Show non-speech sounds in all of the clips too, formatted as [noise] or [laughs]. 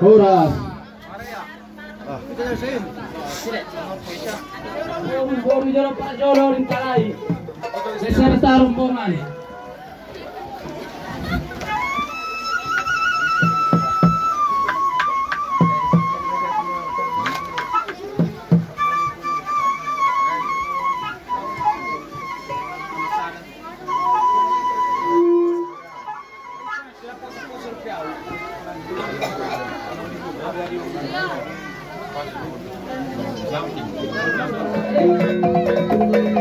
Horas. Beserta rombongan. Thank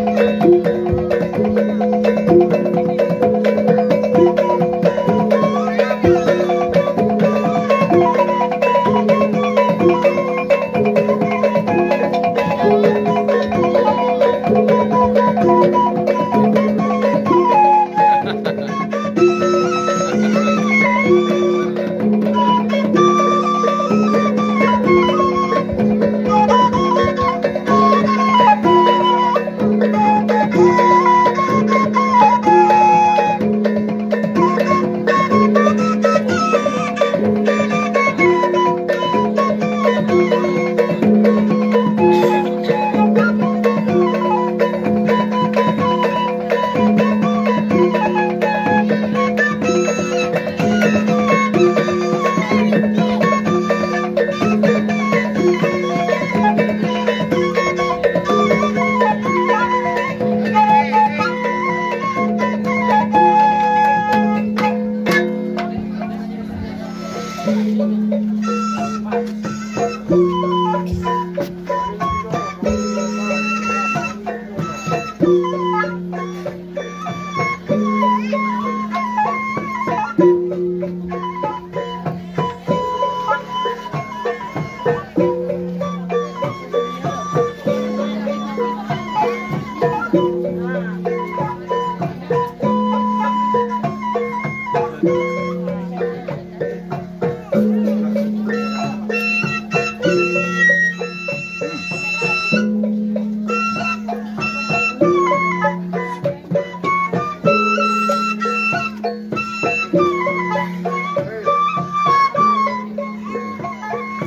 you.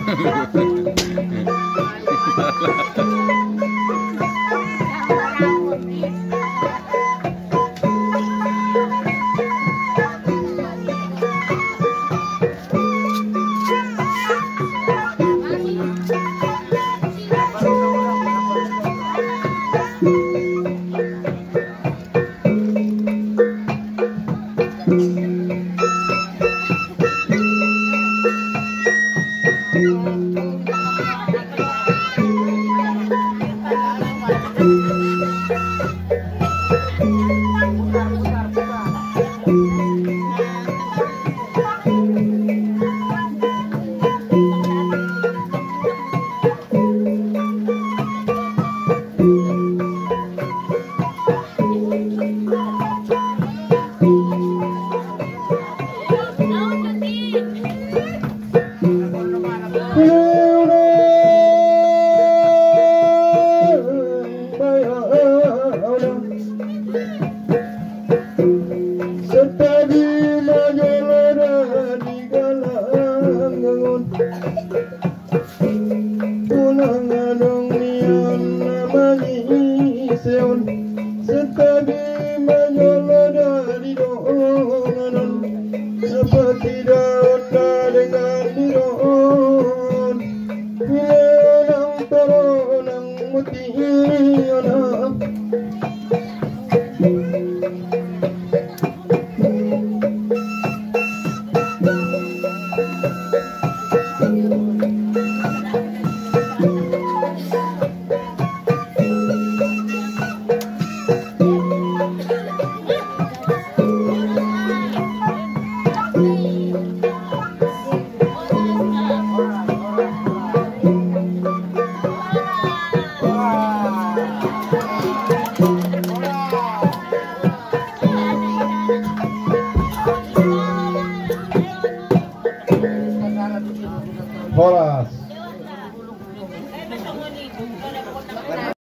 [laughs] Vai lá.